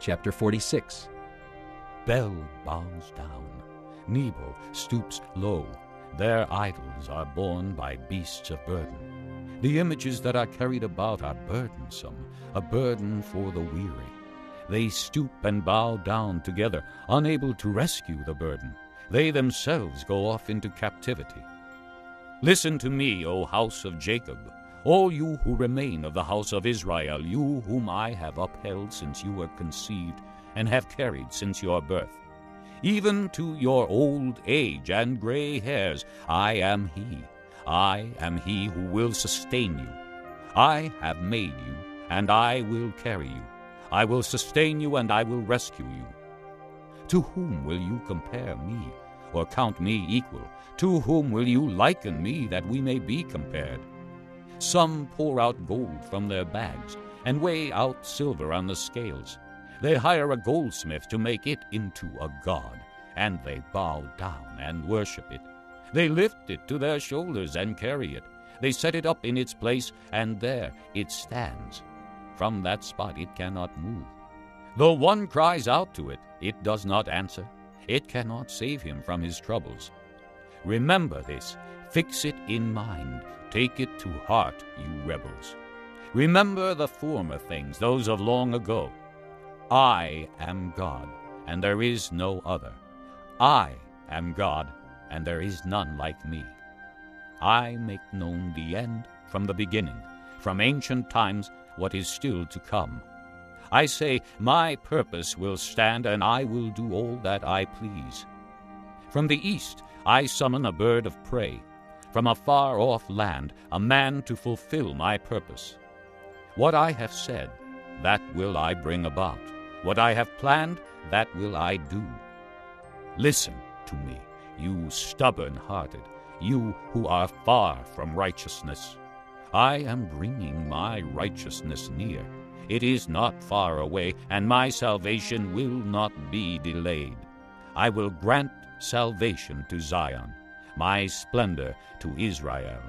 Chapter 46 Bel bows down, Nebo stoops low. Their idols are borne by beasts of burden. The images that are carried about are burdensome, a burden for the weary. They stoop and bow down together, unable to rescue the burden. They themselves go off into captivity. Listen to me, O house of Jacob, all you who remain of the house of Israel, you whom I have upheld since you were conceived, and have carried since your birth. Even to your old age and gray hairs, I am He. I am He who will sustain you. I have made you, and I will carry you. I will sustain you, and I will rescue you. To whom will you compare me, or count me equal? To whom will you liken me, that we may be compared? Some pour out gold from their bags, and weigh out silver on the scales. They hire a goldsmith to make it into a god, and they bow down and worship it. They lift it to their shoulders and carry it. They set it up in its place, and there it stands. From that spot it cannot move. Though one cries out to it, it does not answer. It cannot save him from his troubles. Remember this, fix it in mind, take it to heart, you rebels. Remember the former things, those of long ago. I am God, and there is no other. I am God, and there is none like me. I make known the end from the beginning, from ancient times what is still to come. I say, My purpose will stand, and I will do all that I please. From the east I summon a bird of prey, from a far off land a man to fulfill my purpose. What I have said, that will I bring about. What I have planned, that will I do. Listen to me, you stubborn hearted, you who are far from righteousness. I am bringing my righteousness near. It is not far away, and my salvation will not be delayed. I will grant salvation to Zion, my splendor to Israel.